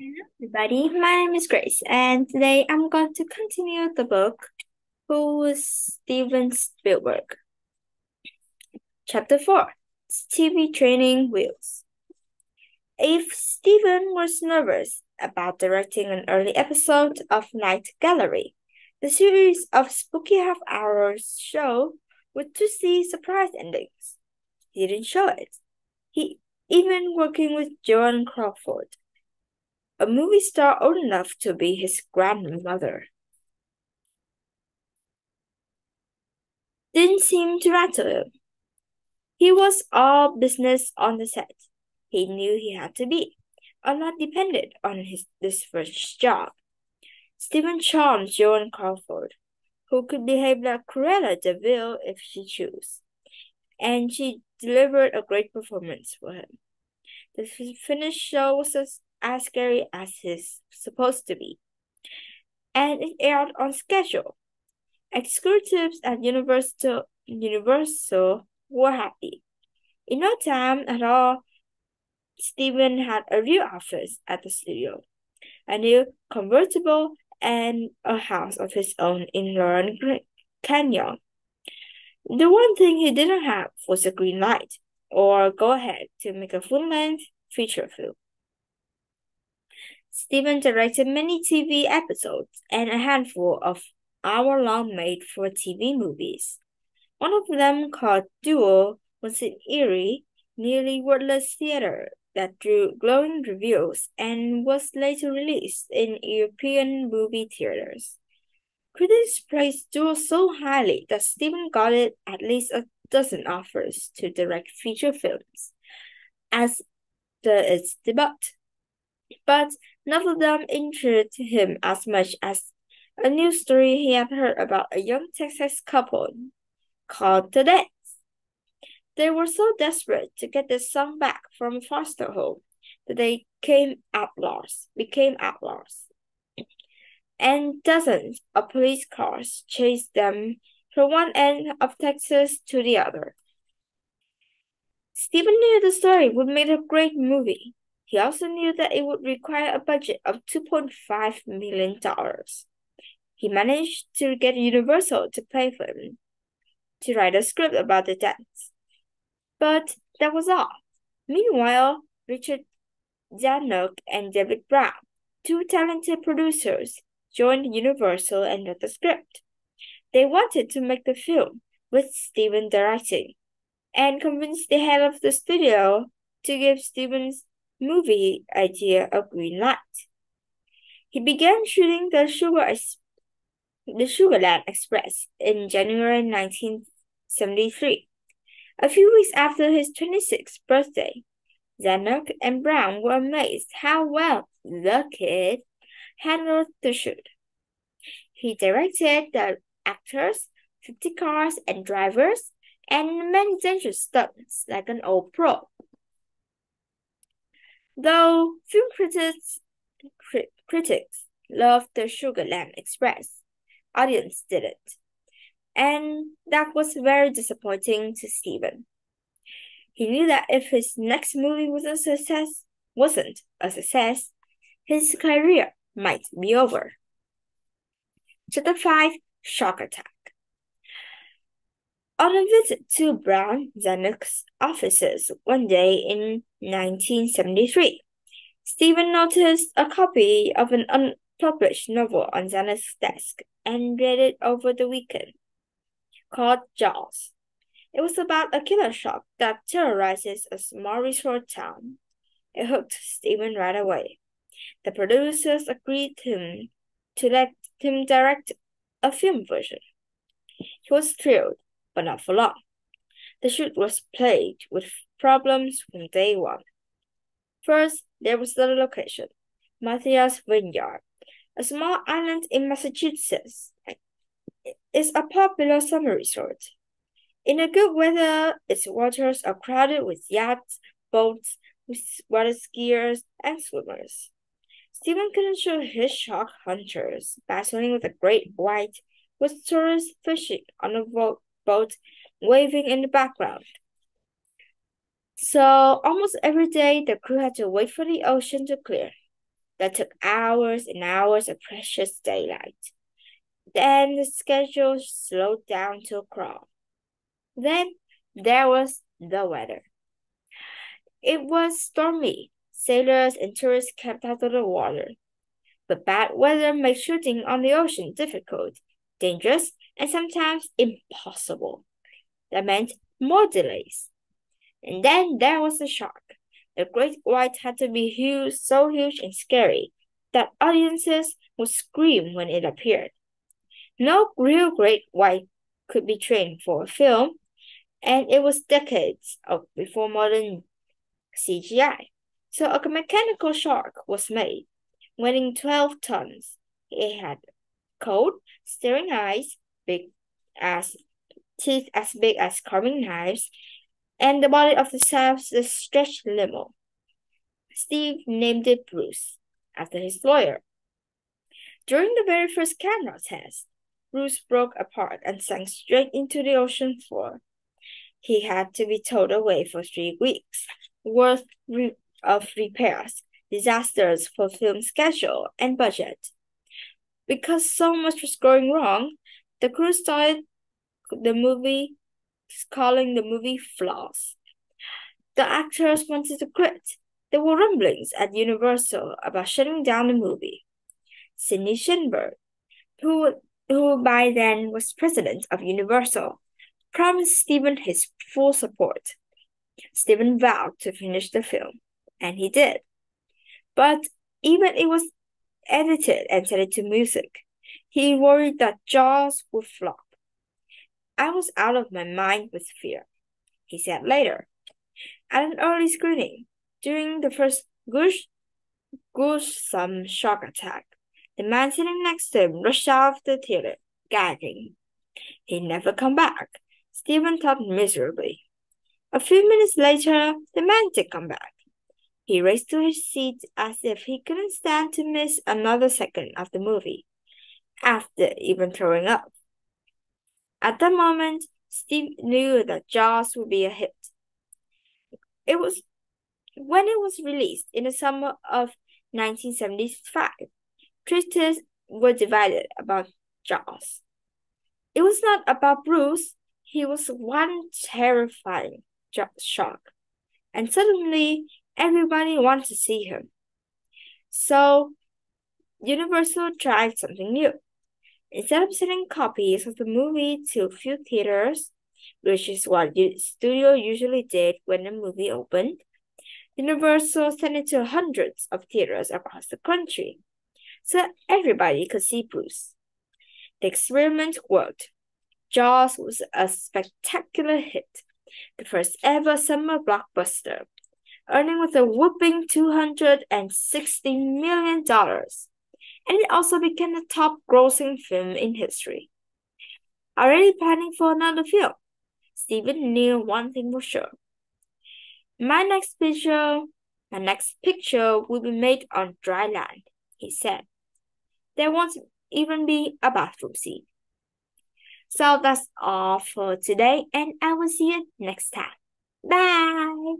everybody, my name is Grace, and today I'm going to continue the book Who was Steven Spielberg? Chapter 4 TV Training Wheels. If Steven was nervous about directing an early episode of Night Gallery, the series of spooky half hours show with two twisty surprise endings, he didn't show it. He even working with Joan Crawford a movie star old enough to be his grandmother. Didn't seem to rattle him. He was all business on the set. He knew he had to be. A lot depended on his this first job. Steven charmed Joan Crawford, who could behave like Cruella de Vil if she chose, and she delivered a great performance for him. The finished show was as scary as it's supposed to be. And it aired on schedule. Executives at Universal, Universal were happy. In no time at all, Steven had a real office at the studio, a new convertible, and a house of his own in Laurel Canyon. The one thing he didn't have was a green light or go ahead to make a full length feature film. Steven directed many TV episodes and a handful of hour long made for TV movies. One of them, called Duel, was an eerie, nearly wordless theater that drew glowing reviews and was later released in European movie theaters. Critics praised Duel so highly that Steven got it at least a dozen offers to direct feature films as the its debut. But None of them interested him as much as a new story he had heard about a young Texas couple called the Dents. They were so desperate to get their son back from foster home that they came outlaws, became outlaws. And dozens of police cars chased them from one end of Texas to the other. Steven knew the story would make a great movie, he also knew that it would require a budget of $2.5 million. He managed to get Universal to pay for him to write a script about the Dents. But that was all. Meanwhile, Richard Zanuck and David Brown, two talented producers, joined Universal and wrote the script. They wanted to make the film with Steven directing and convinced the head of the studio to give Steven's movie idea of green light. He began shooting the Sugar the Sugarland Express in January 1973. A few weeks after his 26th birthday, Zanuck and Brown were amazed how well the kid handled the shoot. He directed the actors, 50 cars and drivers, and many dangerous stunts like an old pro. Though film critics cri- critics loved the Sugarland Express, audience didn't. And that was very disappointing to Steven. He knew that if his next movie was a success wasn't a success, his career might be over. Chapter 5 Shock Attack on a visit to Brown Zanuck's offices one day in 1973, Steven noticed a copy of an unpublished novel on Zanuck's desk and read it over the weekend, called Jaws. It was about a killer shark that terrorizes a small resort town. It hooked Steven right away. The producers agreed him to let him direct a film version. He was thrilled but not for long. The shoot was plagued with problems from day one. First, there was the location, Martha's Vineyard, a small island in Massachusetts. It's a popular summer resort. In a good weather, its waters are crowded with yachts, boats, water skiers, and swimmers. Steven couldn't show his shark hunters battling with a great white with tourists fishing on a boat boat waving in the background. So almost every day the crew had to wait for the ocean to clear. that took hours and hours of precious daylight. Then the schedule slowed down to a crawl. Then there was the weather. It was stormy. Sailors and tourists kept out of the water. But bad weather made shooting on the ocean difficult, dangerous, and sometimes impossible. That meant more delays. And then there was the shark. The great white had to be huge, so huge and scary that audiences would scream when it appeared. No real great white could be trained for a film, and it was decades of before modern CGI. So a mechanical shark was made, weighing 12 tons. It had cold, staring eyes, big as teeth as big as carving knives, and the body of the shaft the stretched limo. Steve named it Bruce, after his lawyer. During the very first camera test, Bruce broke apart and sank straight into the ocean floor. He had to be towed away for three weeks, worth of repairs, disasters for film schedule and budget. Because so much was going wrong, the crew started the movie calling the movie flaws. The actors wanted to quit. There were rumblings at Universal about shutting down the movie. Sidney Sheinberg, who who by then was president of Universal, promised Steven his full support. Steven vowed to finish the film, and he did. But even it was edited and set to music, he worried that Jaws would flop. I was out of my mind with fear, he said later. At an early screening, during the first goose, gruesome shark attack, the man sitting next to him rushed out of the theater, gagging. He'd never come back. Steven thought miserably. A few minutes later, the man did come back. He raced to his seat as if he couldn't stand to miss another second of the movie, after even throwing up. At that moment, Steve knew that Jaws would be a hit. It was when it was released in the summer of 1975 critics were divided about Jaws. It was not about Bruce, he was one terrifying shark. And suddenly, everybody wanted to see him. So, Universal tried something new. Instead of sending copies of the movie to a few theaters, which is what the studio usually did when the movie opened, Universal sent it to hundreds of theaters across the country so everybody could see Bruce. The experiment worked. Jaws was a spectacular hit, the first ever summer blockbuster, earning with a whooping $260 million. And it also became the top grossing film in history. Already planning for another film, Steven knew one thing for sure. My next picture, my next picture will be made on dry land, he said there won't even be a bathroom scene. So that's all for today, and I will see you next time. Bye!